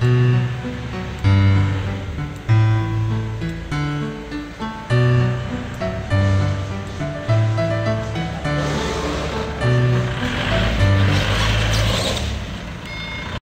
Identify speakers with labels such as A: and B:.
A: Bye.